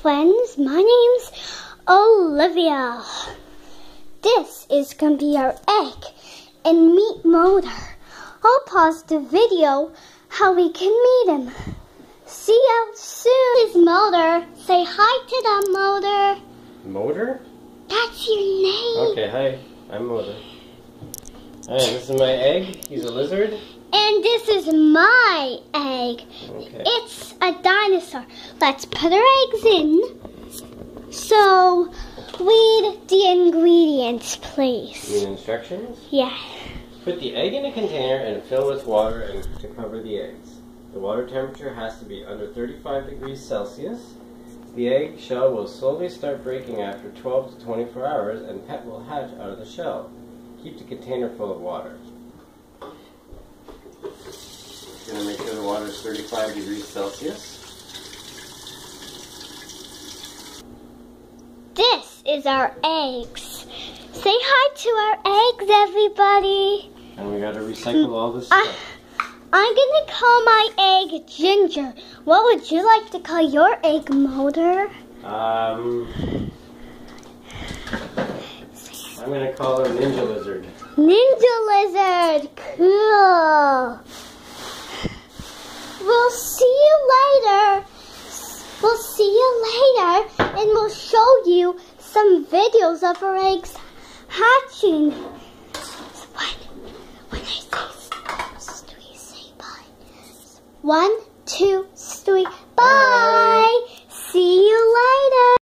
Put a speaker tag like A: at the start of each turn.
A: friends. My name's Olivia. This is going to be our egg and meet motor. I'll pause the video how we can meet him. See you soon. This is Motor. Say hi to the motor.
B: Motor?
A: That's your name.
B: Okay, hi. I'm Motor. Hi, this is my egg. He's a lizard.
A: And this is my egg.
B: Okay.
A: It's a dinosaur. Let's put our eggs in. So, read the ingredients, please.
B: need instructions?
A: Yeah.
B: Put the egg in a container and fill with water and to cover the eggs. The water temperature has to be under 35 degrees Celsius. The egg shell will slowly start breaking after 12 to 24 hours and pet will hatch out of the shell. Keep the container full of water. Gonna make sure the water is 35 degrees Celsius.
A: This is our eggs. Say hi to our eggs, everybody.
B: And we gotta recycle all this
A: I,
B: stuff.
A: I'm gonna call my egg Ginger. What would you like to call your egg, Motor?
B: Um, I'm gonna call her Ninja Lizard.
A: Ninja Lizard. Cool. We'll see you later. We'll see you later and we'll show you some videos of our eggs hatching. When, I say three, say bye. One, two, three,